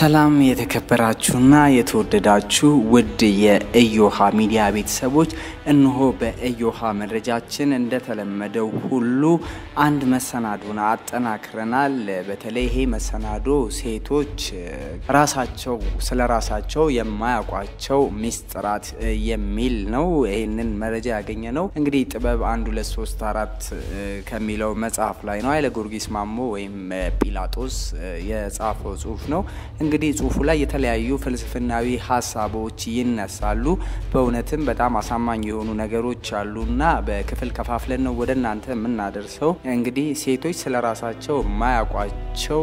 ሰላም የተከበራችሁና የተወደዳችሁ ውድ የእዮሃ ሚዲያ ቤተሰቦች፣ እነሆ በእዮሃ መረጃችን እንደተለመደው ሁሉ አንድ መሰናዶን አጠናክረናል። በተለይ ይሄ መሰናዶ ሴቶች ራሳቸው ስለ ራሳቸው የማያውቋቸው ሚስጥራት የሚል ነው። ይህንን መረጃ ያገኘ ነው እንግዲህ ጥበብ አንድ ሁለት ሶስት አራት ከሚለው መጽሐፍ ላይ ነው። ኃይለ ጊዮርጊስ ማሞ ወይም ጲላጦስ የጻፈው ጽሁፍ ነው። እንግዲህ ጽሁፉ ላይ የተለያዩ ፍልስፍናዊ ሀሳቦች ይነሳሉ። በእውነትም በጣም አሳማኝ የሆኑ ነገሮች አሉና በክፍል ከፋፍለን ነው ወደ እናንተ የምናደርሰው። እንግዲህ ሴቶች ስለ ራሳቸው የማያውቋቸው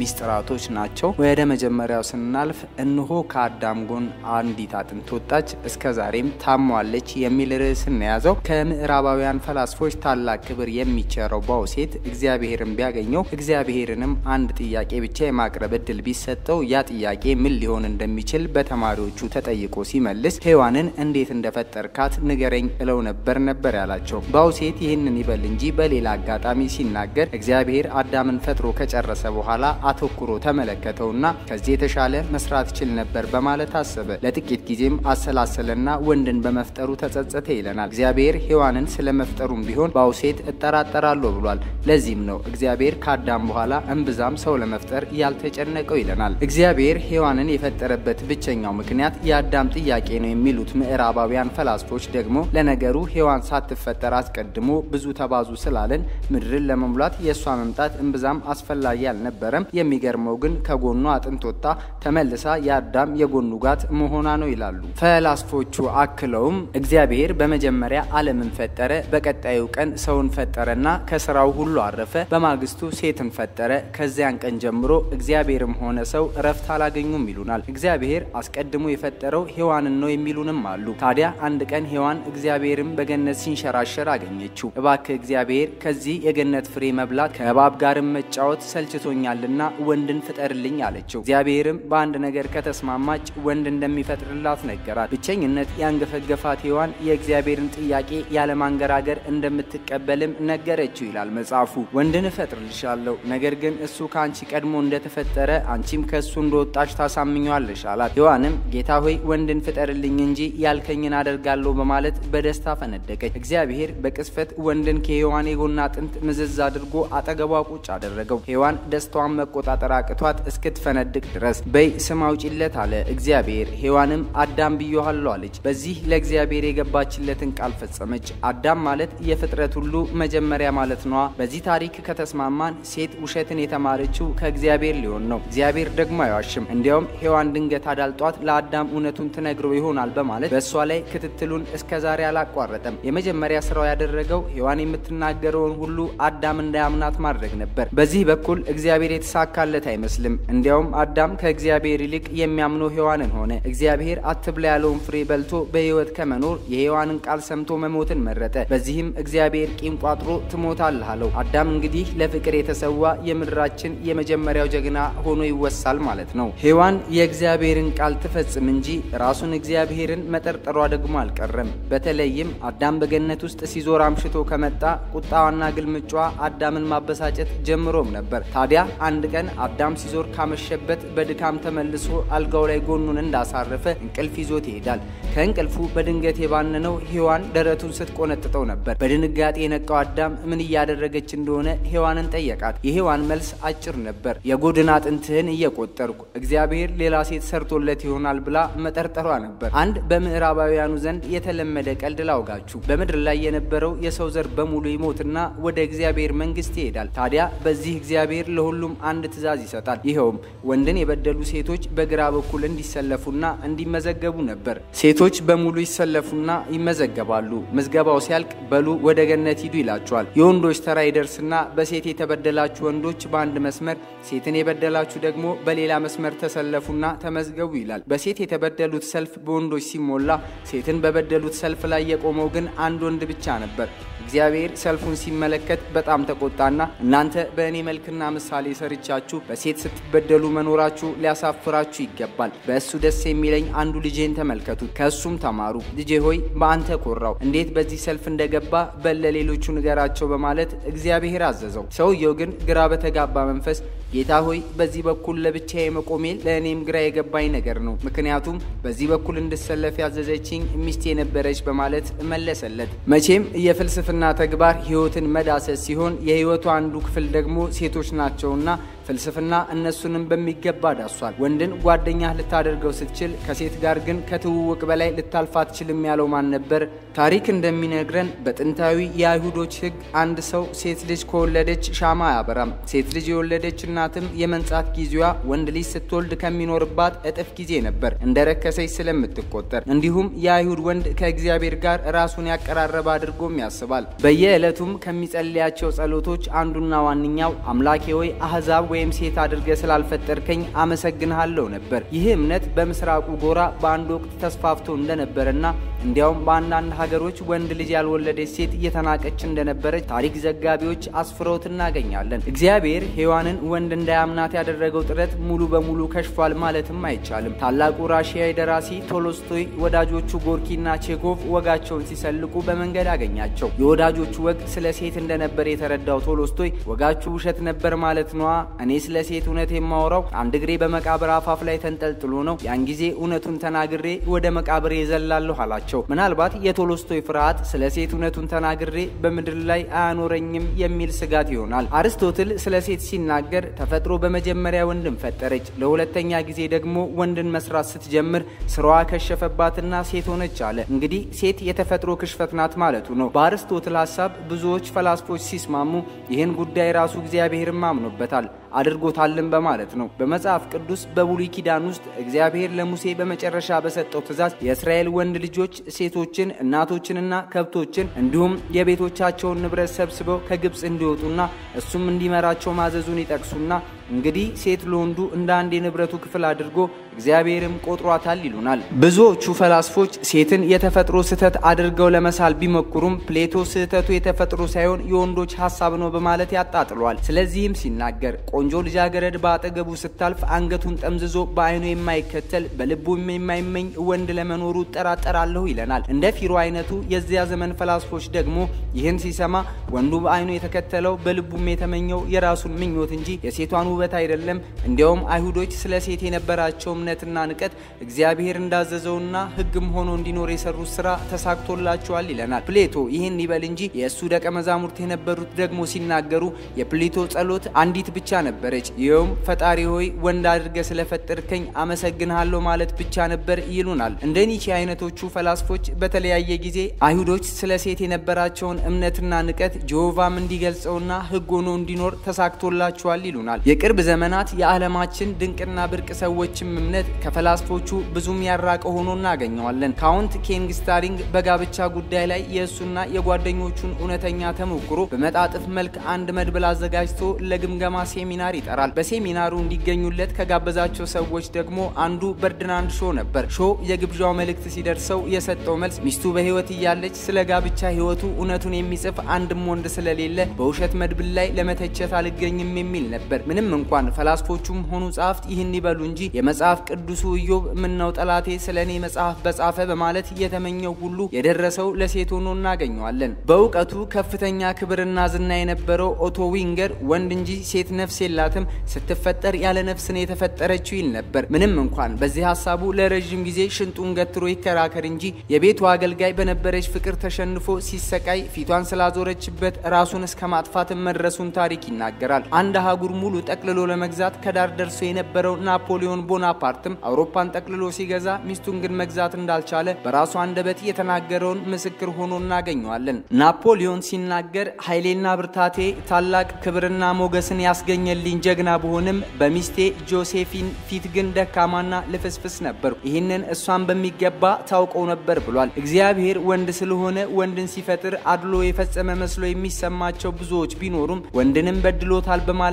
ሚስጥራቶች ናቸው። ወደ መጀመሪያው ስናልፍ እንሆ ከአዳም ጎን አንዲት አጥንት ወጣች፣ እስከ ዛሬም ታሟለች የሚል ርዕስን የያዘው ከምዕራባውያን ፈላስፎች ታላቅ ክብር የሚቸረው ባውሴት እግዚአብሔርን ቢያገኘው እግዚአብሔርንም አንድ ጥያቄ ብቻ የማቅረብ እድል ቢሰጠው ያ ጥያቄ ምን ሊሆን እንደሚችል በተማሪዎቹ ተጠይቆ ሲመልስ ሔዋንን እንዴት እንደፈጠርካት ንገረኝ እለው ነበር ነበር ያላቸው። ባውሴት ይህንን ይበል እንጂ በሌላ አጋጣሚ ሲናገር እግዚአብሔር አዳምን ፈጥሮ ከጨረሰ በኋላ አተኩሮ ተመለከተውና ከዚህ የተሻለ መስራት ይችል ነበር በማለት አሰበ። ለጥቂት ጊዜም አሰላሰለና ወንድን በመፍጠሩ ተጸጸተ ይለናል። እግዚአብሔር ሔዋንን ስለ መፍጠሩም ቢሆን ባውሴት እጠራጠራለሁ ብሏል። ለዚህም ነው እግዚአብሔር ከአዳም በኋላ እምብዛም ሰው ለመፍጠር ያልተጨነቀው ይለናል። እግዚአብሔር ሔዋንን የፈጠረበት ብቸኛው ምክንያት የአዳም ጥያቄ ነው የሚሉት ምዕራባውያን ፈላስፎች ደግሞ ለነገሩ ሔዋን ሳትፈጠር አስቀድሞ ብዙ ተባዙ ስላለን ምድርን ለመሙላት የእሷ መምጣት እምብዛም አስፈላጊ አልነበረም። የሚገርመው ግን ከጎኗ አጥንት ወጥታ ተመልሳ የአዳም የጎኑ ጋት መሆኗ ነው ይላሉ ፈላስፎቹ። አክለውም እግዚአብሔር በመጀመሪያ ዓለምን ፈጠረ፣ በቀጣዩ ቀን ሰውን ፈጠረና ከስራው ሁሉ አረፈ። በማግስቱ ሴትን ፈጠረ። ከዚያን ቀን ጀምሮ እግዚአብሔርም ሆነ ሰው እረፍት አላገኙም ይሉናል። እግዚአብሔር አስቀድሞ የፈጠረው ሔዋንን ነው የሚሉንም አሉ። ታዲያ አንድ ቀን ሔዋን እግዚአብሔርም በገነት ሲንሸራሸር አገኘችው። እባክህ እግዚአብሔር ከዚህ የገነት ፍሬ መብላት ከእባብ ጋርም መጫወት ሰልችቶኛልና ወንድን ፍጠርልኝ አለችው። እግዚአብሔርም በአንድ ነገር ከተስማማች ወንድ እንደሚፈጥርላት ነገራት። ብቸኝነት ያንገፈገፋት ሔዋን የእግዚአብሔርን ጥያቄ ያለማንገራገር እንደምትቀበልም ነገረችው ይላል መጽሐፉ። ወንድን እፈጥርልሻለሁ፣ ነገር ግን እሱ ከአንቺ ቀድሞ እንደተፈጠረ አንቺም ከእሱ እንደወጣች ታሳምኘዋለሽ አላት። ሔዋንም ጌታ ሆይ ወንድን ፍጠርልኝ እንጂ ያልከኝን አደርጋለሁ በማለት በደስታ ፈነደቀች። እግዚአብሔር በቅስፈት ወንድን ከሔዋን የጎን አጥንት ምዝዝ አድርጎ አጠገቧ ቁጭ አደረገው። ሔዋን ደስታዋን መቆጣጠር አቅቷት እስክትፈነድቅ ድረስ በይ ስም አውጪለት አለ እግዚአብሔር። ሔዋንም አዳም ብዬሃለሁ አለች። በዚህ ለእግዚአብሔር የገባችለትን ቃል ፈጸመች። አዳም ማለት የፍጥረት ሁሉ መጀመሪያ ማለት ነዋ። በዚህ ታሪክ ከተስማማን ሴት ውሸትን የተማረችው ከእግዚአብሔር ሊሆን ነው። እግዚአብሔር ደግሞ አይዋሽም። እንዲያውም ሔዋን ድንገት አዳልጧት ለአዳም እውነቱን ትነግረው ይሆናል በማለት በእሷ ላይ ክትትሉን እስከ ዛሬ አላቋረጠም። የመጀመሪያ ስራው ያደረገው ሔዋን የምትናገረውን ሁሉ አዳም እንዳያምናት ማድረግ ነበር። በዚህ በኩል እግዚአብሔር የተሳካለት አይመስልም። እንዲያውም አዳም ከእግዚአብሔር ይልቅ የሚያምነው ሔዋንን ሆነ። እግዚአብሔር አትብላ ያለውን ፍሬ በልቶ በሕይወት ከመኖር የሔዋንን ቃል ሰምቶ መሞትን መረጠ። በዚህም እግዚአብሔር ቂም ቋጥሮ ትሞታለህ አለው። አዳም እንግዲህ ለፍቅር የተሰዋ የምድራችን የመጀመሪያው ጀግና ሆኖ ይወሳል ማለት ነው። ሔዋን የእግዚአብሔርን ቃል ትፈጽም እንጂ ራሱን እግዚአብሔርን መጠርጠሯ ደግሞ አልቀረም። በተለይም አዳም በገነት ውስጥ ሲዞር አምሽቶ ከመጣ ቁጣዋና ግልምጯ አዳምን ማበሳጨት ጀምሮም ነበር። ታዲያ አንድ ቀን አዳም ሲዞር ካመሸበት በድካም ተመልሶ አልጋው ላይ ጎኑን እንዳሳረፈ እንቅልፍ ይዞት ይሄዳል። ከእንቅልፉ በድንገት የባነነው ሔዋን ደረቱን ስትቆነጥጠው ነበር። በድንጋጤ የነቃው አዳም ምን እያደረገች እንደሆነ ሔዋንን ጠየቃት። የሔዋን መልስ አጭር ነበር። የጎድን አጥንትህን እየቆጠርኩ እግዚአብሔር ሌላ ሴት ሰርቶለት ይሆናል ብላ መጠርጠሯ ነበር። አንድ በምዕራባውያኑ ዘንድ የተለመደ ቀልድ ላውጋችሁ። በምድር ላይ የነበረው የሰው ዘር በሙሉ ይሞትና ወደ እግዚአብሔር መንግስት ይሄዳል። ታዲያ በዚህ እግዚአብሔር ለሁሉም አንድ ትእዛዝ ይሰጣል። ይኸውም ወንድን የበደሉ ሴቶች በግራ በኩል እንዲሰለፉና እንዲመዘገቡ ነበር። ሴቶች በሙሉ ይሰለፉና ይመዘገባሉ። ምዝገባው ሲያልቅ በሉ ወደ ገነት ሂዱ ይላቸዋል። የወንዶች ተራ ይደርስና በሴት የተበደላችሁ ወንዶች በአንድ መስመር፣ ሴትን የበደላችሁ ደግሞ በሌላ መስመር ተሰለፉና ተመዝገቡ ይላል። በሴት የተበደሉት ሰልፍ በወንዶች ሲሞላ፣ ሴትን በበደሉት ሰልፍ ላይ የቆመው ግን አንድ ወንድ ብቻ ነበር። እግዚአብሔር ሰልፉን ሲመለከት በጣም ተቆጣና እናንተ በእኔ መልክና ምሳሌ ሰርቻችሁ በሴት ስትበደሉ መኖራችሁ ሊያሳፍራችሁ ይገባል። በእሱ ደስ የሚለኝ አንዱ ልጄን ተመልከቱት፣ ከእሱም ተማሩ። ልጄ ሆይ በአንተ ኮራው፣ እንዴት በዚህ ሰልፍ እንደገባ በል ለሌሎቹ ንገራቸው በማለት እግዚአብሔር አዘዘው። ሰውየው ግን ግራ በተጋባ መንፈስ ጌታ ሆይ በዚህ በኩል ለብቻዬ መቆሜ ለእኔም ግራ የገባኝ ነገር ነው። ምክንያቱም በዚህ በኩል እንድሰለፍ ያዘዘችኝ ሚስቴ ነበረች በማለት መለሰለት። መቼም የፍልስፍና ተግባር ሕይወትን መዳሰስ ሲሆን የሕይወቱ አንዱ ክፍል ደግሞ ሴቶች ናቸውና ፍልስፍና እነሱንም በሚገባ ዳሷል። ወንድን ጓደኛህ ልታደርገው ስትችል ከሴት ጋር ግን ከትውውቅ በላይ ልታልፍ አትችልም ያለው ማን ነበር? ታሪክ እንደሚነግረን በጥንታዊ የአይሁዶች ሕግ አንድ ሰው ሴት ልጅ ከወለደች ሻማ አያበራም። ሴት ልጅ የወለደች እናትም የመንጻት ጊዜዋ ወንድ ልጅ ስትወልድ ከሚኖርባት እጥፍ ጊዜ ነበር እንደ ረከሰች ስለምትቆጠር። እንዲሁም የአይሁድ ወንድ ከእግዚአብሔር ጋር ራሱን ያቀራረበ አድርጎም ያስባል። በየዕለቱም ከሚጸልያቸው ጸሎቶች አንዱና ዋነኛው አምላኬ ሆይ አህዛብ ወይም ሴት አድርገ ስላልፈጠርከኝ አመሰግንሃለሁ ነበር። ይህ እምነት በምስራቁ ጎራ በአንድ ወቅት ተስፋፍቶ እንደነበረና እንዲያውም በአንዳንድ ሀገሮች ወንድ ልጅ ያልወለደች ሴት እየተናቀች እንደነበረች ታሪክ ዘጋቢዎች አስፍረውት እናገኛለን። እግዚአብሔር ሔዋንን ወንድ እንዳያምናት ያደረገው ጥረት ሙሉ በሙሉ ከሽፏል ማለትም አይቻልም። ታላቁ ራሽያዊ ደራሲ ቶሎስቶይ ወዳጆቹ ጎርኪና ቼኮቭ ወጋቸውን ሲሰልቁ በመንገድ አገኛቸው። የወዳጆቹ ወግ ስለ ሴት እንደነበር የተረዳው ቶሎስቶይ ወጋችሁ ውሸት ነበር ማለት ነዋ እኔ ስለ ሴት እውነት የማወራው አንድ እግሬ በመቃብር አፋፍ ላይ ተንጠልጥሎ ነው። ያን ጊዜ እውነቱን ተናግሬ ወደ መቃብሬ እዘላለሁ አላቸው። ምናልባት የቶሎስቶይ ፍርሃት ስለ ሴት እውነቱን ተናግሬ በምድር ላይ አያኖረኝም የሚል ስጋት ይሆናል። አርስቶትል ስለ ሴት ሲናገር ተፈጥሮ በመጀመሪያ ወንድን ፈጠረች፣ ለሁለተኛ ጊዜ ደግሞ ወንድን መስራት ስትጀምር ስራዋ ከሸፈባትና ሴት ሆነች አለ። እንግዲህ ሴት የተፈጥሮ ክሽፈት ናት ማለቱ ነው። በአርስቶትል ሀሳብ ብዙዎች ፈላስፎች ሲስማሙ ይህን ጉዳይ ራሱ እግዚአብሔርም አምኖበታል አድርጎታልን በማለት ነው። በመጽሐፍ ቅዱስ በብሉይ ኪዳን ውስጥ እግዚአብሔር ለሙሴ በመጨረሻ በሰጠው ትእዛዝ የእስራኤል ወንድ ልጆች ሴቶችን፣ እናቶችንና ከብቶችን እንዲሁም የቤቶቻቸውን ንብረት ሰብስበው ከግብፅ እንዲወጡና እሱም እንዲመራቸው ማዘዙን ይጠቅሱና እንግዲህ ሴት ለወንዱ እንደ አንድ የንብረቱ ክፍል አድርጎ እግዚአብሔርም ቆጥሯታል ይሉናል። ብዙዎቹ ፈላስፎች ሴትን የተፈጥሮ ስህተት አድርገው ለመሳል ቢሞክሩም ፕሌቶ ስህተቱ የተፈጥሮ ሳይሆን የወንዶች ሀሳብ ነው በማለት ያጣጥሏል። ስለዚህም ሲናገር ቆንጆ ልጃገረድ በአጠገቡ ስታልፍ አንገቱን ጠምዝዞ በዓይኑ የማይከተል በልቡም የማይመኝ ወንድ ለመኖሩ እጠራጠራለሁ ይለናል። እንደ ፊሮ አይነቱ የዚያ ዘመን ፈላስፎች ደግሞ ይህን ሲሰማ ወንዱ በዓይኑ የተከተለው በልቡም የተመኘው የራሱን ምኞት እንጂ የሴቷን ውበት አይደለም። እንዲያውም አይሁዶች ስለ ሴት የነበራቸው እምነትና ንቀት እግዚአብሔር እንዳዘዘውና ሕግም ሆኖ እንዲኖር የሰሩት ስራ ተሳክቶላቸዋል ይለናል። ፕሌቶ ይህን ይበል እንጂ የእሱ ደቀ መዛሙርት የነበሩት ደግሞ ሲናገሩ የፕሌቶ ጸሎት አንዲት ብቻ ነበረች። ይኸውም ፈጣሪ ሆይ ወንድ አድርገ ስለፈጠርከኝ አመሰግንሃለሁ ማለት ብቻ ነበር ይሉናል። እንደ ኒቼ አይነቶቹ ፈላስፎች በተለያየ ጊዜ አይሁዶች ስለ ሴት የነበራቸውን እምነትና ንቀት ጀሆቫም እንዲገልጸውና ሕግ ሆኖ እንዲኖር ተሳክቶላቸዋል ይሉናል። የቅርብ ዘመናት የዓለማችን ድንቅና ብርቅ ሰዎችም እምነት ከፈላስፎቹ ብዙም ያራቀ ሆኖ እናገኘዋለን። ካውንት ኬንግስታሪንግ በጋብቻ ጉዳይ ላይ የእሱና የጓደኞቹን እውነተኛ ተሞክሮ በመጣጥፍ መልክ አንድ መድብል አዘጋጅቶ ለግምገማ ሴሚናር ይጠራል። በሴሚናሩ እንዲገኙለት ከጋበዛቸው ሰዎች ደግሞ አንዱ በርድናንድ ሾ ነበር። ሾ የግብዣው መልእክት ሲደርሰው የሰጠው መልስ ሚስቱ በሕይወት እያለች ስለ ጋብቻ ሕይወቱ እውነቱን የሚጽፍ አንድም ወንድ ስለሌለ በውሸት መድብል ላይ ለመተቸት አልገኝም የሚል ነበር። ምንም እንኳን ፈላስፎቹም ሆኑ ጸሐፍት ይህን ይበሉ እንጂ የመጽሐፍ ቅዱሱ ኢዮብ ምነው ጠላቴ ስለ እኔ መጽሐፍ በጻፈ በማለት የተመኘው ሁሉ የደረሰው ለሴት ሆኖ እናገኘዋለን። በእውቀቱ ከፍተኛ ክብርና ዝና የነበረው ኦቶ ዊንገር ወንድ እንጂ ሴት ነፍስ የላትም፣ ስትፈጠር ያለ ነፍስ ነው የተፈጠረችው ይል ነበር። ምንም እንኳን በዚህ ሀሳቡ ለረዥም ጊዜ ሽንጡን ገትሮ ይከራከር እንጂ የቤቱ አገልጋይ በነበረች ፍቅር ተሸንፎ ሲሰቃይ ፊቷን ስላዞረችበት ራሱን እስከ ማጥፋትን መድረሱን ታሪክ ይናገራል። አንድ አህጉር ሙሉ ጠቅልሎ ለመግዛት ከዳር ደርሶ የነበረው ናፖሊዮን ቦናፓርትም አውሮፓን ጠቅልሎ ሲገዛ ሚስቱን ግን መግዛት እንዳልቻለ በራሱ አንደበት የተናገረውን ምስክር ሆኖ እናገኘዋለን። ናፖሊዮን ሲናገር ኃይሌና ብርታቴ ታላቅ ክብርና ሞገስን ያስገኘልኝ ጀግና ብሆንም በሚስቴ ጆሴፊን ፊት ግን ደካማና ልፍስፍስ ነበሩ። ይህንን እሷን በሚገባ ታውቀው ነበር ብሏል። እግዚአብሔር ወንድ ስለሆነ ወንድን ሲፈጥር አድሎ የፈጸመ መስሎ የሚሰማቸው ብዙዎች ቢኖሩም ወንድንም በድሎታል በማለት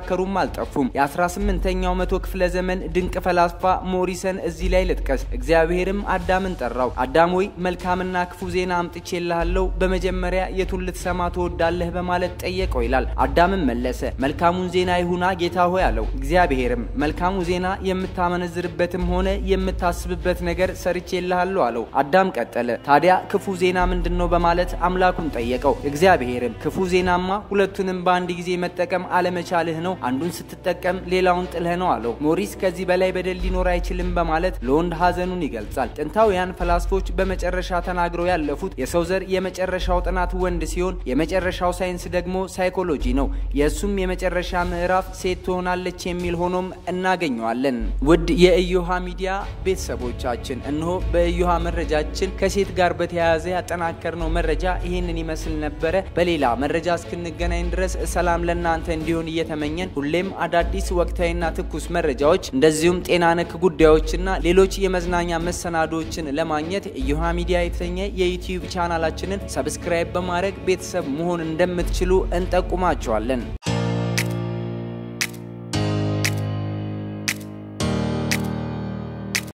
የሚከራከሩም አልጠፉም። የ18ኛው መቶ ክፍለ ዘመን ድንቅ ፈላስፋ ሞሪሰን እዚህ ላይ ልጥቀስ። እግዚአብሔርም አዳምን ጠራው። አዳም ሆይ መልካምና ክፉ ዜና አምጥቼልሃለሁ፣ በመጀመሪያ የቱን ልትሰማ ትወዳለህ በማለት ጠየቀው ይላል። አዳምን መለሰ መልካሙን ዜና ይሁና ጌታ ሆይ አለው። እግዚአብሔርም መልካሙ ዜና የምታመነዝርበትም ሆነ የምታስብበት ነገር ሰርቼልሃለሁ አለው። አዳም ቀጠለ፣ ታዲያ ክፉ ዜና ምንድን ነው በማለት አምላኩን ጠየቀው። እግዚአብሔርም ክፉ ዜናማ ሁለቱንም በአንድ ጊዜ መጠቀም አለመቻልህ ነው፣ አንዱን ስትጠቀም ሌላውን ጥልህ ነው አለው። ሞሪስ ከዚህ በላይ በደል ሊኖር አይችልም በማለት ለወንድ ሐዘኑን ይገልጻል። ጥንታውያን ፈላስፎች በመጨረሻ ተናግረው ያለፉት የሰው ዘር የመጨረሻው ጥናት ወንድ ሲሆን የመጨረሻው ሳይንስ ደግሞ ሳይኮሎጂ ነው። የእሱም የመጨረሻ ምዕራፍ ሴት ትሆናለች የሚል ሆኖም እናገኘዋለን። ውድ የእዮሃ ሚዲያ ቤተሰቦቻችን እነሆ በእዮሃ መረጃችን ከሴት ጋር በተያያዘ ያጠናከርነው መረጃ ይህንን ይመስል ነበረ። በሌላ መረጃ እስክንገናኝ ድረስ ሰላም ለእናንተ እንዲሆን እየተመኘን ሁሌም አዳዲስ ወቅታዊና ትኩስ መረጃዎች እንደዚሁም ጤና ነክ ጉዳዮችና ሌሎች የመዝናኛ መሰናዶዎችን ለማግኘት እዮሃ ሚዲያ የተሰኘ የዩቲዩብ ቻናላችንን subscribe በማድረግ ቤተሰብ መሆን እንደምትችሉ እንጠቁማቸዋለን።